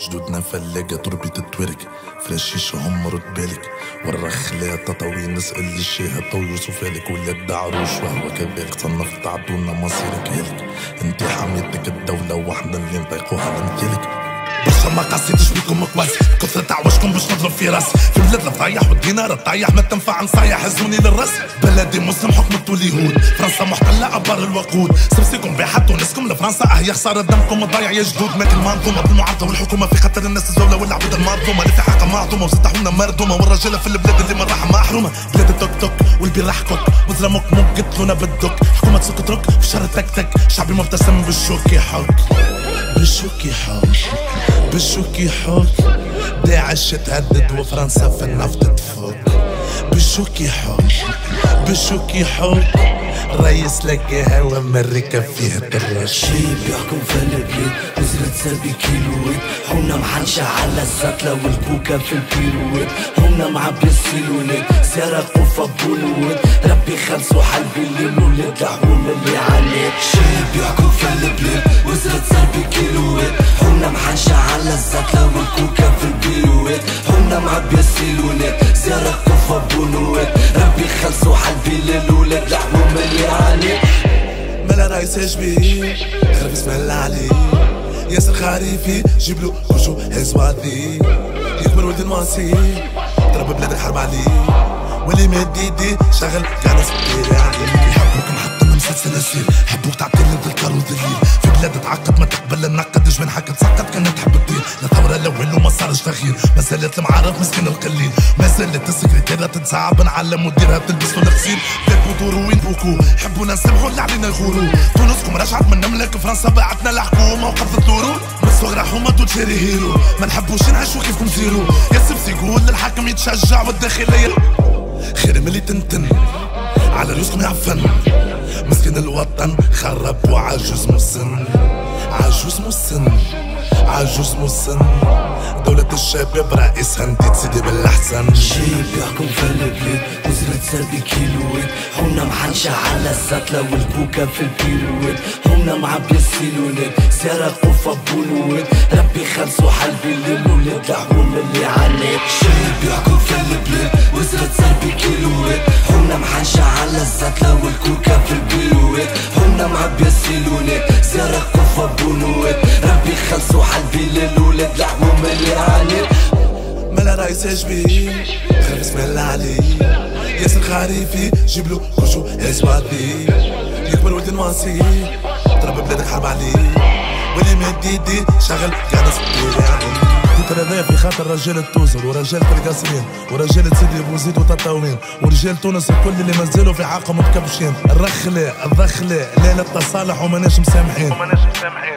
جدودنا فلاقة تربية التورك. فرشيش هم رد بالك. والرخلة تطاوين نسأل الشيها طو يوسف هالك. ولاد دعروش وهو كذلك صنفت عدونا مصيرك هالك انت حميتك الدولة واحدة اللي نطيقوها لمثالك برشا ما قصيتش بيكم كويس. كثرة تعوشكم باش نضرب في راسي في بلاد الفضايح والدينار الطايح ما تنفع نصايح هزوني للرأس. بلدي مسلم حكمة اليهود فرنسا محتلة أبار الوقود. سمسيكم بيحطوا ناسكم لفرنسا. هي خسارة دمكم ضايع يا جدود. ماكل منظومة بالمعارضة والحكومة في خطر الناس الزولة والعبود المنظومة اللي في حقها معظومة وفتحوا لنا مردومة. والرجالة في البلاد اللي من محرومة. بلاد التوك توك والبير كوك وزرموك موك قتلونا بالدك حكومة تسوق ترك في شهر تك تك. شعبي مبتسم بالشوك يحك بالشوك يحك بالشوك يحك داعش تهدد وفرنسا في النفط تفك بالشوك يحك بالشوك يحك رئيس لقاها وامريكا فيها الدراج شي بيحكم في البلاد وزرة سلبي كيلوات هونا محنشة على الزتلة والكوكا في البيروات هونا معبي السيلونات سيارة قفة بولوات ربي خلصوا حلبي الليل ولاد الحوم اللي عليك شي بيحكم في البلاد وزرة سلبي كيلوات. هونا محنشة على الزتلة والكوكا في البيروات هونا معبي السيلونات سيارة قفة بولوات ربي خلصوا حلبي الليل ولاد الحوم اللي عليك ملا رايس بيه؟ خرب اسم الله عليه. ياسر خريفي جيب له كوشو هزوادي يكبر ولد الماسي ضرب بلادك حرب عليه واللي مد يدي شغل كان سكير عليه يحبوك محطة مسلسل اسير حبوك تعطي لي الكار والدليل في بلاد تعقد ما تقبل النقد جبن حكت سقط كانت تحب الدين. لا ثورة الأول وما صارش تغيير ما زالت المعارف مسكين القليل. ما زالت السكرتيرة تتصعب نعلم وديرها تلبس الغسيل. بيت وين بوكو؟ حبونا نسمعوا اللي علينا يغوروا. تونسكم رجعت من نملك فرنسا بعتنا الحكومة وقفت الطرود الصغرى حومة تشري هيرو. ما نحبوش نعيشو كيفكم زيرو يا سبسي يقول للحاكم يتشجع والداخلية. خير ملي تنتن. على ريوسكم يعفن مسكين الوطن خرب وعجوز مسن. عجوز مسن. عجوز مسن. دولة الشباب رئيسها نديت سيدي بالأحسن. شيب يحكم في البلاد وزرة سلبي كيلوات هونا محنشة على الزتلة والكوكا في البيروات هونا معبي السيلونات سيارة قفة بولوات ربي خلصوا حلبي الليل ولاد الحوم اللي عليك سيارة قفة بولوات ربي خلصوا حلبي الليل ولاد الحوم اللي عليك ملا رايس خرب اسم الله عليه ياسر خريفي جيب له كوشو اسوادي يكبر ولد الماسي ضرب بلادك حرب عليه واللي مد يدي شغل قاعد سكير عليه التتر هذايا في خاطر رجال التوزر ورجال القصرين ورجال سيدي بوزيد وتطاوين ورجال تونس الكل اللي مازالوا في حقهم متكبشين الرخلة الضخلة ليلة التصالح وماناش مسامحين وماناش مسامحين.